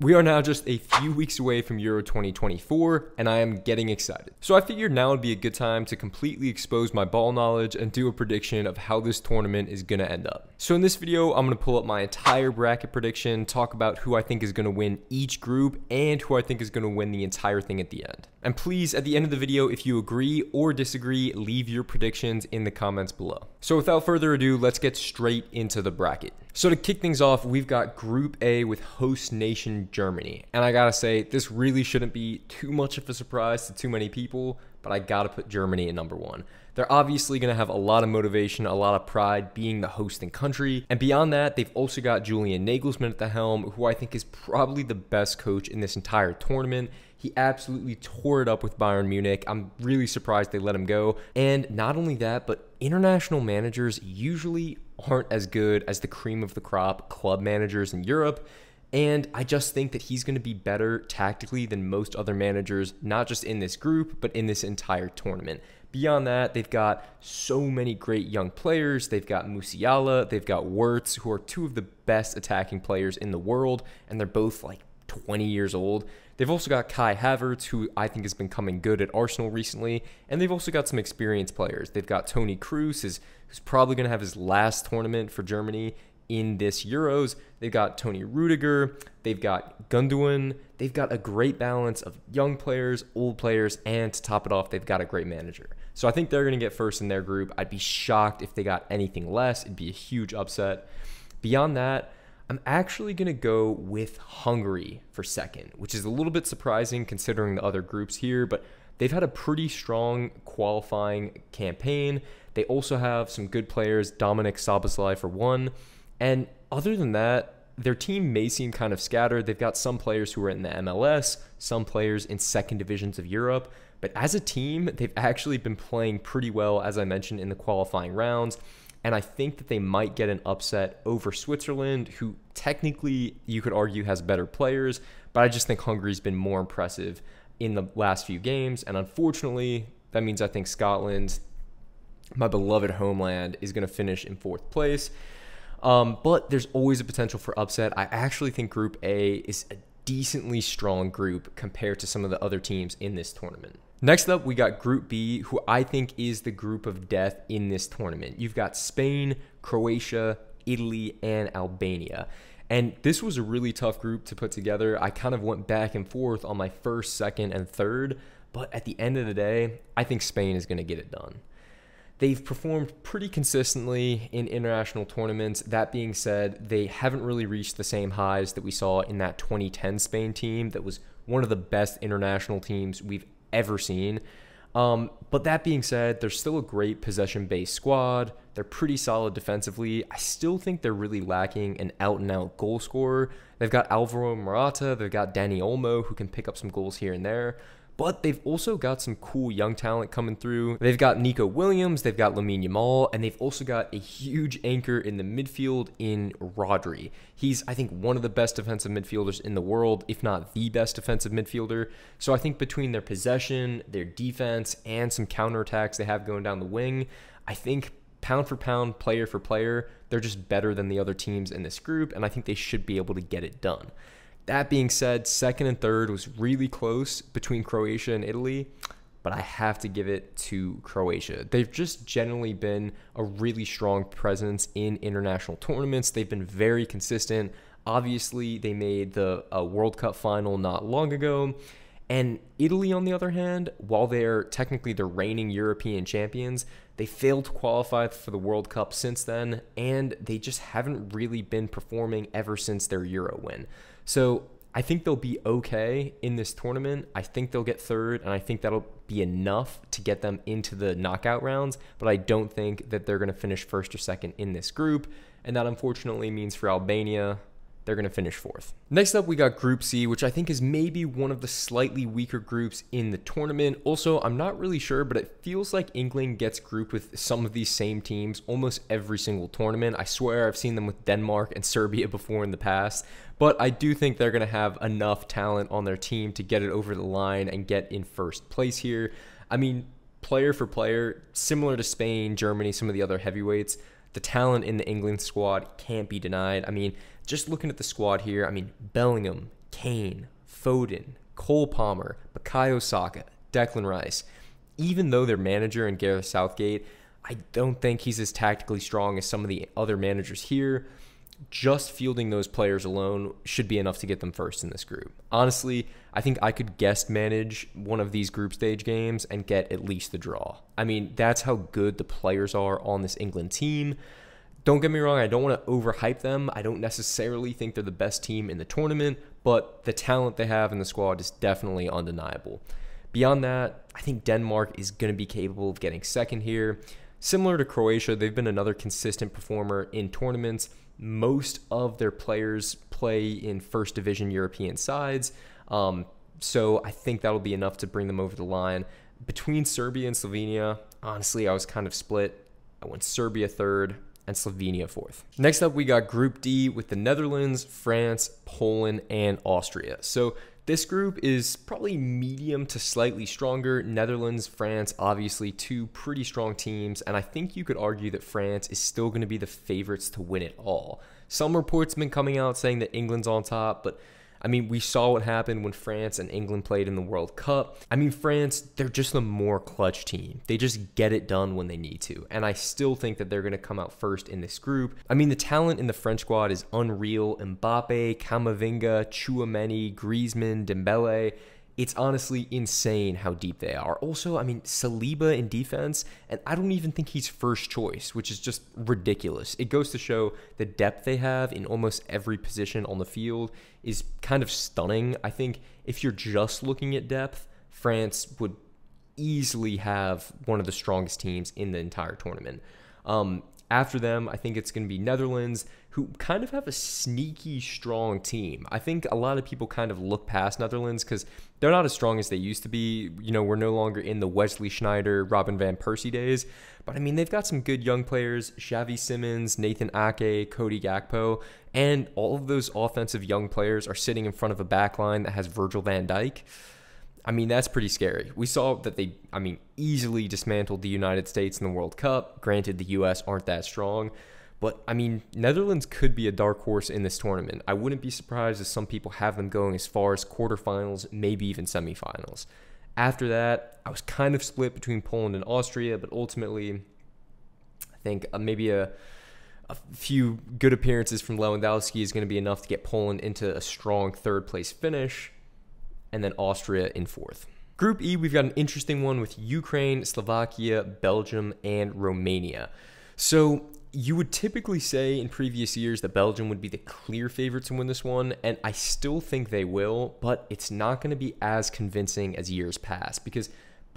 We are now just a few weeks away from Euro 2024, and I am getting excited. So I figured now would be a good time to completely expose my ball knowledge and do a prediction of how this tournament is going to end up. So in this video, I'm going to pull up my entire bracket prediction, talk about who I think is going to win each group, and who I think is going to win the entire thing at the end. And please, at the end of the video, if you agree or disagree, leave your predictions in the comments below. So without further ado, let's get straight into the bracket. So to kick things off, we've got Group A with host nation Germany. And I gotta say, this really shouldn't be too much of a surprise to too many people, but I gotta put Germany at number one. They're obviously to have a lot of motivation, a lot of pride being the hosting country. And beyond that, they've also got Julian Nagelsmann at the helm, who I think is probably the best coach in this entire tournament. He absolutely tore it up with Bayern Munich. I'm really surprised they let him go. And not only that, but international managers usually aren't as good as the cream of the crop club managers in Europe. And I just think that he's going to be better tactically than most other managers, not just in this group, but in this entire tournament. Beyond that, they've got so many great young players. They've got Musiala, they've got Wirtz, who are two of the best attacking players in the world, and they're both like 20 years old. They've also got Kai Havertz, who I think has been coming good at Arsenal recently, and they've also got some experienced players. They've got Toni Kroos, who's probably going to have his last tournament for Germany in this Euros. They've got Toni Rudiger, they've got Gundogan, they've got a great balance of young players, old players, and to top it off, they've got a great manager. So I think they're going to get first in their group. I'd be shocked if they got anything less. It'd be a huge upset. Beyond that, I'm actually going to go with Hungary for second, which is a little bit surprising considering the other groups here, but they've had a pretty strong qualifying campaign. They also have some good players, Dominic Szoboszlai for one. And other than that, their team may seem kind of scattered. They've got some players who are in the MLS, some players in second divisions of Europe. But as a team, they've actually been playing pretty well, as I mentioned in the qualifying rounds. And I think that they might get an upset over Switzerland, who technically you could argue has better players, but I just think Hungary's been more impressive in the last few games. And unfortunately, that means I think Scotland, my beloved homeland, is going to finish in fourth place. Um, but there's always a potential for upset. I actually think Group A is a decently strong group compared to some of the other teams in this tournament. Next up, we got Group B, who I think is the group of death in this tournament. You've got Spain, Croatia, Italy, and Albania. And this was a really tough group to put together. I kind of went back and forth on my first, second, and third. But at the end of the day, I think Spain is going to get it done. They've performed pretty consistently in international tournaments. That being said, they haven't really reached the same highs that we saw in that 2010 Spain team that was one of the best international teams we've ever seen. Um, but that being said, they're still a great possession based squad. They're pretty solid defensively. I still think they're really lacking an out and out goal scorer. They've got Alvaro Morata, they've got Dani Olmo, who can pick up some goals here and there but they've also got some cool young talent coming through. They've got Nico Williams, they've got Lamine Yamal, and they've also got a huge anchor in the midfield in Rodri. He's, I think, one of the best defensive midfielders in the world, if not the best defensive midfielder. So I think between their possession, their defense, and some counterattacks they have going down the wing, I think pound for pound, player for player, they're just better than the other teams in this group, and I think they should be able to get it done. That being said, second and third was really close between Croatia and Italy, but I have to give it to Croatia. They've just generally been a really strong presence in international tournaments. They've been very consistent. Obviously, they made the uh, World Cup final not long ago. And Italy, on the other hand, while they're technically the reigning European champions, they failed to qualify for the World Cup since then, and they just haven't really been performing ever since their Euro win. So I think they'll be okay in this tournament. I think they'll get third, and I think that'll be enough to get them into the knockout rounds. But I don't think that they're going to finish first or second in this group. And that unfortunately means for Albania, they're going to finish fourth. Next up, we got Group C, which I think is maybe one of the slightly weaker groups in the tournament. Also, I'm not really sure, but it feels like England gets grouped with some of these same teams almost every single tournament. I swear I've seen them with Denmark and Serbia before in the past, but I do think they're going to have enough talent on their team to get it over the line and get in first place here. I mean, player for player, similar to Spain, Germany, some of the other heavyweights, the talent in the England squad can't be denied. I mean, just looking at the squad here, I mean, Bellingham, Kane, Foden, Cole Palmer, Bukayo Saka, Declan Rice. Even though their manager and Gareth Southgate, I don't think he's as tactically strong as some of the other managers here. Just fielding those players alone should be enough to get them first in this group. Honestly, I think I could guest manage one of these group stage games and get at least the draw. I mean, that's how good the players are on this England team. Don't get me wrong, I don't want to overhype them. I don't necessarily think they're the best team in the tournament, but the talent they have in the squad is definitely undeniable. Beyond that, I think Denmark is going to be capable of getting second here. Similar to Croatia, they've been another consistent performer in tournaments. Most of their players play in first division European sides. Um, so I think that'll be enough to bring them over the line. Between Serbia and Slovenia, honestly, I was kind of split. I went Serbia third, and Slovenia fourth. Next up, we got Group D with the Netherlands, France, Poland, and Austria. So this group is probably medium to slightly stronger. Netherlands, France, obviously two pretty strong teams, and I think you could argue that France is still going to be the favorites to win it all. Some reports have been coming out saying that England's on top, but I mean, we saw what happened when France and England played in the World Cup. I mean, France, they're just a more clutch team. They just get it done when they need to. And I still think that they're going to come out first in this group. I mean, the talent in the French squad is unreal. Mbappe, Camavinga, Tchouameni, Griezmann, Dembele it's honestly insane how deep they are. Also, I mean, Saliba in defense, and I don't even think he's first choice, which is just ridiculous. It goes to show the depth they have in almost every position on the field is kind of stunning. I think if you're just looking at depth, France would easily have one of the strongest teams in the entire tournament. Um, after them, I think it's going to be Netherlands, who kind of have a sneaky strong team. I think a lot of people kind of look past Netherlands because they're not as strong as they used to be. You know, we're no longer in the Wesley Sneijder, Robin Van Persie days. But I mean, they've got some good young players Xavi Simons, Nathan Ake, Cody Gakpo, and all of those offensive young players are sitting in front of a back line that has Virgil van Dijk. I mean, that's pretty scary. We saw that they, I mean, easily dismantled the United States in the World Cup. Granted, the U.S. aren't that strong. But I mean, Netherlands could be a dark horse in this tournament. I wouldn't be surprised if some people have them going as far as quarterfinals, maybe even semifinals. After that, I was kind of split between Poland and Austria, but ultimately, I think uh, maybe a, a few good appearances from Lewandowski is going to be enough to get Poland into a strong third place finish and then Austria in fourth. Group E, we've got an interesting one with Ukraine, Slovakia, Belgium, and Romania. So you would typically say in previous years that Belgium would be the clear favorite to win this one, and I still think they will, but it's not going to be as convincing as years past because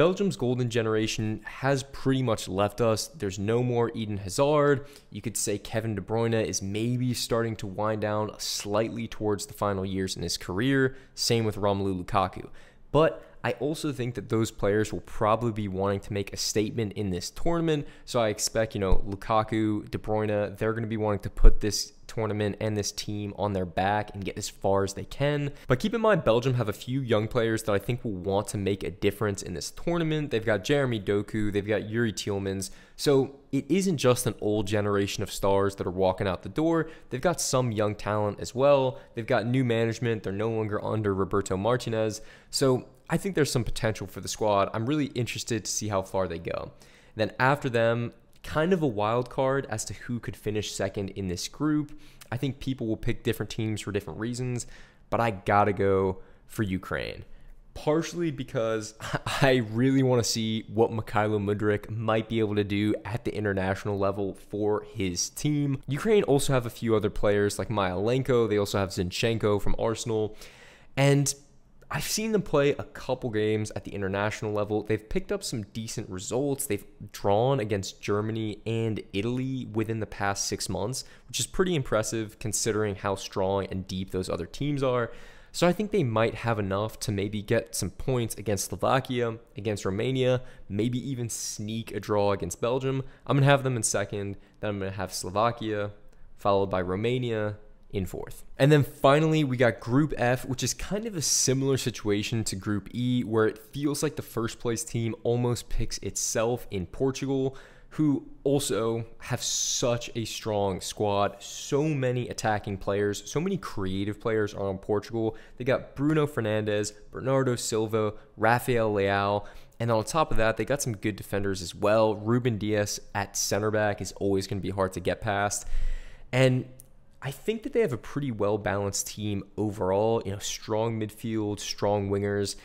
Belgium's golden generation has pretty much left us. There's no more Eden Hazard. You could say Kevin De Bruyne is maybe starting to wind down slightly towards the final years in his career. Same with Romelu Lukaku. But I also think that those players will probably be wanting to make a statement in this tournament. So I expect, you know, Lukaku, De Bruyne, they're going to be wanting to put this tournament and this team on their back and get as far as they can. But keep in mind, Belgium have a few young players that I think will want to make a difference in this tournament. They've got Jeremy Doku, they've got Youri Tielemans. So it isn't just an old generation of stars that are walking out the door. They've got some young talent as well. They've got new management. They're no longer under Roberto Martinez. So I think there's some potential for the squad. I'm really interested to see how far they go. Then after them, kind of a wild card as to who could finish second in this group. I think people will pick different teams for different reasons, but I gotta go for Ukraine. Partially because I really want to see what Mykhailo Mudryk might be able to do at the international level for his team. Ukraine also have a few other players like Mykolenko. They also have Zinchenko from Arsenal. And I've seen them play a couple games at the international level. They've picked up some decent results. They've drawn against Germany and Italy within the past six months, which is pretty impressive considering how strong and deep those other teams are. So I think they might have enough to maybe get some points against Slovakia, against Romania, maybe even sneak a draw against Belgium. I'm going to have them in second. Then I'm going to have Slovakia, followed by Romania, in fourth. And then finally, we got Group F, which is kind of a similar situation to Group E, where it feels like the first place team almost picks itself in Portugal. who also have such a strong squad, so many attacking players, so many creative players on Portugal. They got Bruno Fernandes, Bernardo Silva, Rafael Leao, and on top of that, they got some good defenders as well. Ruben Dias at center back is always going to be hard to get past. And I think that they have a pretty well balanced team overall, you know, strong midfield, strong wingers.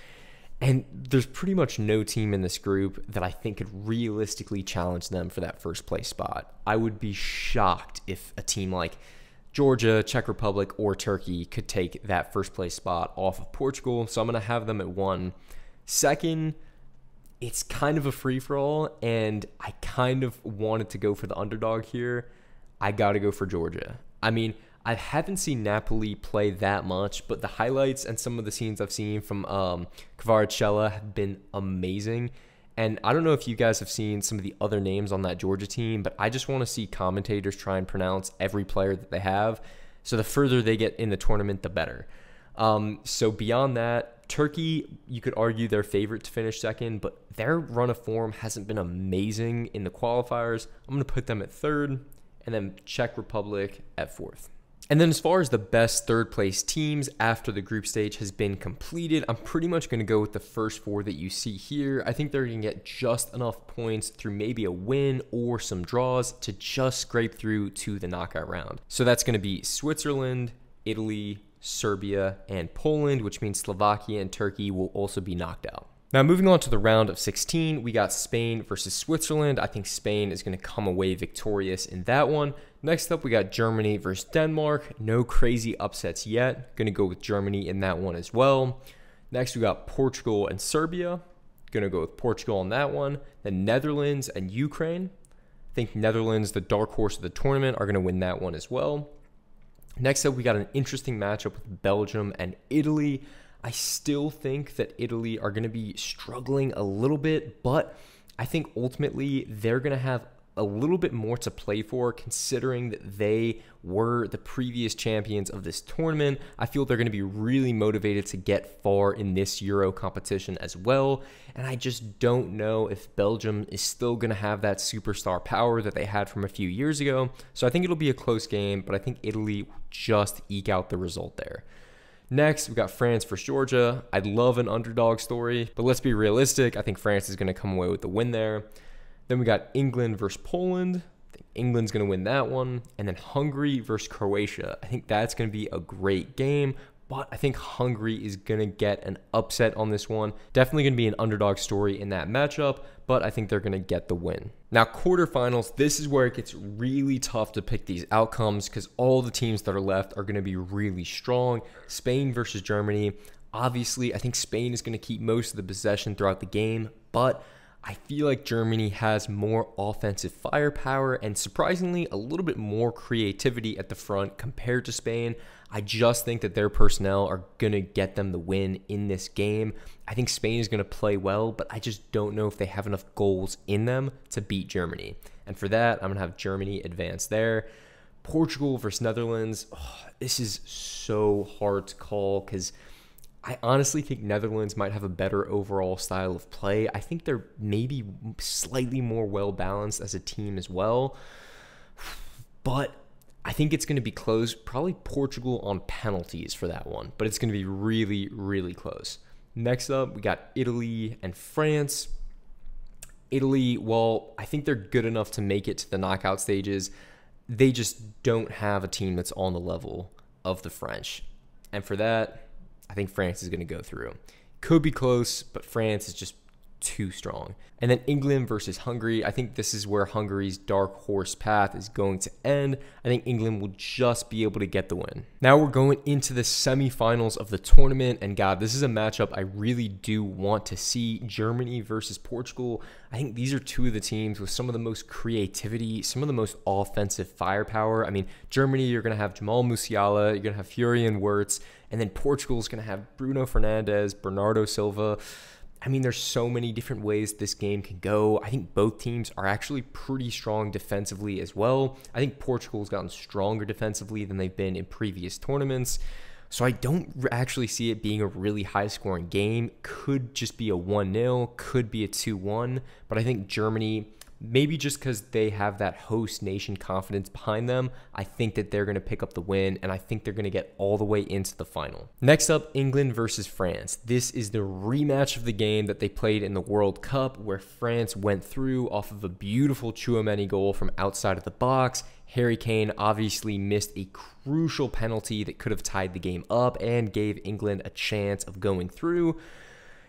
And there's pretty much no team in this group that I think could realistically challenge them for that first place spot. I would be shocked if a team like Georgia, Czech Republic, or Turkey could take that first place spot off of Portugal. So I'm going to have them at one. Second, it's kind of a free for all, and I kind of wanted to go for the underdog here. I got to go for Georgia. I mean, I haven't seen Napoli play that much, but the highlights and some of the scenes I've seen from um, Kvaratskhelia have been amazing. And I don't know if you guys have seen some of the other names on that Georgia team, but I just want to see commentators try and pronounce every player that they have. So the further they get in the tournament, the better. Um, so beyond that, Turkey, you could argue their favorite to finish second, but their run of form hasn't been amazing in the qualifiers. I'm going to put them at third, and then Czech Republic at fourth. And then, as far as the best third place teams after the group stage has been completed, I'm pretty much going to go with the first four that you see here. I think they're going to get just enough points through maybe a win or some draws to just scrape through to the knockout round. So that's going to be Switzerland, Italy, Serbia, and Poland, which means Slovakia and Turkey will also be knocked out. Now, moving on to the round of 16, we got Spain versus Switzerland. I think Spain is going to come away victorious in that one. Next up, we got Germany versus Denmark. No crazy upsets yet. Going to go with Germany in that one as well. Next, we got Portugal and Serbia. Going to go with Portugal on that one. Then Netherlands and Ukraine. I think Netherlands, the dark horse of the tournament, are going to win that one as well. Next up, we got an interesting matchup with Belgium and Italy. I still think that Italy are going to be struggling a little bit, but I think ultimately they're going to have a little bit more to play for considering that they were the previous champions of this tournament. I feel they're going to be really motivated to get far in this Euro competition as well. And I just don't know if Belgium is still going to have that superstar power that they had from a few years ago. So I think it'll be a close game, but I think Italy just eke out the result there. Next, we've got France versus Georgia. I'd love an underdog story, but let's be realistic. I think France is going to come away with the win there. Then we got England versus Poland. I think England's going to win that one. And then Hungary versus Croatia. I think that's going to be a great game, but I think Hungary is going to get an upset on this one. Definitely going to be an underdog story in that matchup, but I think they're going to get the win. Now, quarterfinals, this is where it gets really tough to pick these outcomes because all the teams that are left are going to be really strong. Spain versus Germany. Obviously, I think Spain is going to keep most of the possession throughout the game, but I feel like Germany has more offensive firepower and surprisingly a little bit more creativity at the front compared to Spain. I just think that their personnel are going to get them the win in this game. I think Spain is going to play well, but I just don't know if they have enough goals in them to beat Germany. And for that, I'm going to have Germany advance there. Portugal versus Netherlands. Oh, this is so hard to call because I honestly think Netherlands might have a better overall style of play. I think they're maybe slightly more well balanced as a team as well. But I think it's going to be close. Probably Portugal on penalties for that one, but it's going to be really, really close. Next up, we got Italy and France. Italy, well, I think they're good enough to make it to the knockout stages. They just don't have a team that's on the level of the French. And for that, I think France is going to go through. Could be close, but France is just too strong. And then England versus Hungary. I think this is where Hungary's dark horse path is going to end. I think England will just be able to get the win. Now we're going into the semifinals of the tournament. And God, this is a matchup I really do want to see Germany versus Portugal. I think these are two of the teams with some of the most creativity, some of the most offensive firepower. I mean, Germany, you're going to have Jamal Musiala, you're going to have Florian Wirtz, and then Portugal is going to have Bruno Fernandes, Bernardo Silva. I mean, there's so many different ways this game can go. I think both teams are actually pretty strong defensively as well. I think Portugal's gotten stronger defensively than they've been in previous tournaments. So I don't actually see it being a really high scoring game. Could just be a 1 0, could be a 2 1. But I think Germany maybe just because they have that host nation confidence behind them, I think that they're going to pick up the win and I think they're going to get all the way into the final. Next up, England versus France. This is the rematch of the game that they played in the World Cup where France went through off of a beautiful Tchouameni goal from outside of the box. Harry Kane obviously missed a crucial penalty that could have tied the game up and gave England a chance of going through.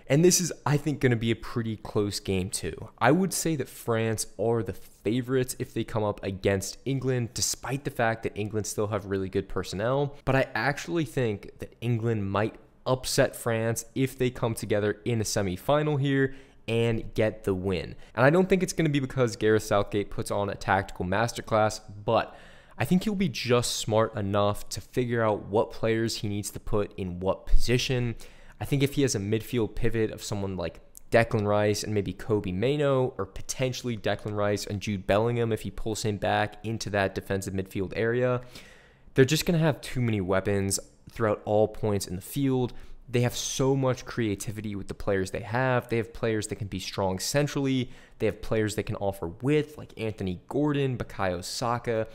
And this is, I think, going to be a pretty close game, too. I would say that France are the favorites if they come up against England, despite the fact that England still have really good personnel. But I actually think that England might upset France if they come together in a semifinal here and get the win. And I don't think it's going to be because Gareth Southgate puts on a tactical masterclass, but I think he'll be just smart enough to figure out what players he needs to put in what position I think if he has a midfield pivot of someone like Declan Rice and maybe Kobbie Mainoo, or potentially Declan Rice and Jude Bellingham if he pulls him back into that defensive midfield area, they're just going to have too many weapons throughout all points in the field. They have so much creativity with the players they have. They have players that can be strong centrally. They have players that can offer width, like Anthony Gordon, Bukayo Saka.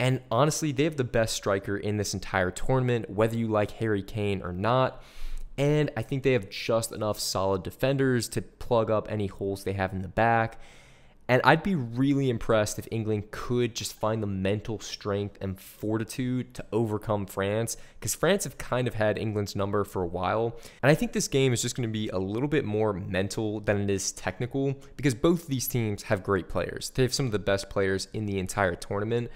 And honestly, they have the best striker in this entire tournament, whether you like Harry Kane or not. And I think they have just enough solid defenders to plug up any holes they have in the back. And I'd be really impressed if England could just find the mental strength and fortitude to overcome France, because France have kind of had England's number for a while. And I think this game is just going to be a little bit more mental than it is technical, because both these teams have great players. They have some of the best players in the entire tournament.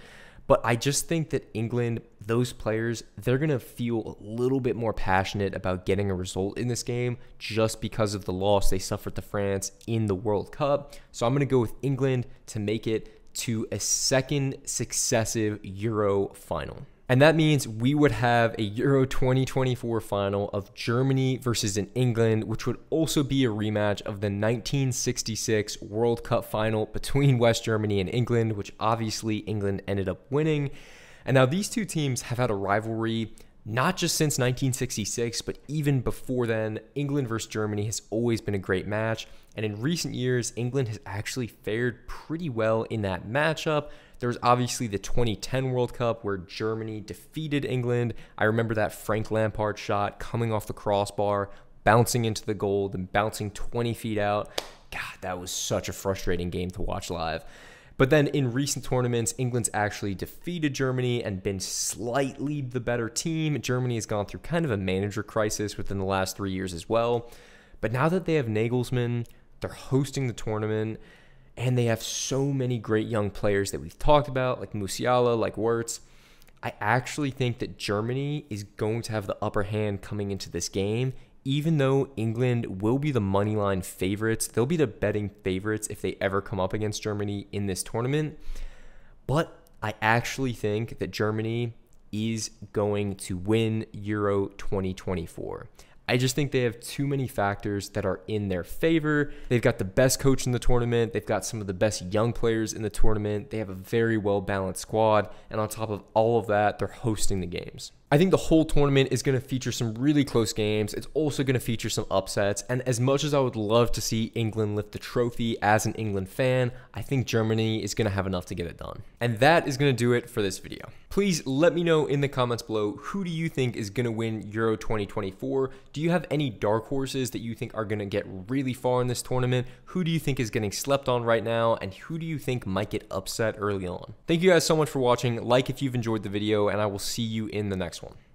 But I just think that England, those players, they're going to feel a little bit more passionate about getting a result in this game just because of the loss they suffered to France in the World Cup. So I'm going to go with England to make it to a second successive Euro final. And that means we would have a Euro 2024 final of Germany versus in England, which would also be a rematch of the 1966 World Cup final between West Germany and England, which obviously England ended up winning. And now these two teams have had a rivalry not just since 1966, but even before then. England versus Germany has always been a great match. And in recent years, England has actually fared pretty well in that matchup. There was obviously the 2010 World Cup where Germany defeated England. I remember that Frank Lampard shot coming off the crossbar, bouncing into the goal, then bouncing 20 feet out. God, that was such a frustrating game to watch live. But then in recent tournaments, England's actually defeated Germany and been slightly the better team. Germany has gone through kind of a manager crisis within the last three years as well. But now that they have Nagelsmann, they're hosting the tournament, and they have so many great young players that we've talked about, like Musiala, like Wirtz. I actually think that Germany is going to have the upper hand coming into this game, even though England will be the moneyline favorites. They'll be the betting favorites if they ever come up against Germany in this tournament. But I actually think that Germany is going to win Euro 2024. I just think they have too many factors that are in their favor. They've got the best coach in the tournament. They've got some of the best young players in the tournament. They have a very well balanced squad. And on top of all of that, they're hosting the games. I think the whole tournament is going to feature some really close games. It's also going to feature some upsets. And as much as I would love to see England lift the trophy as an England fan, I think Germany is going to have enough to get it done. And that is going to do it for this video. Please let me know in the comments below who do you think is going to win Euro 2024? Do you have any dark horses that you think are going to get really far in this tournament? Who do you think is getting slept on right now? And who do you think might get upset early on? Thank you guys so much for watching. Like if you've enjoyed the video, and I will see you in the next next one.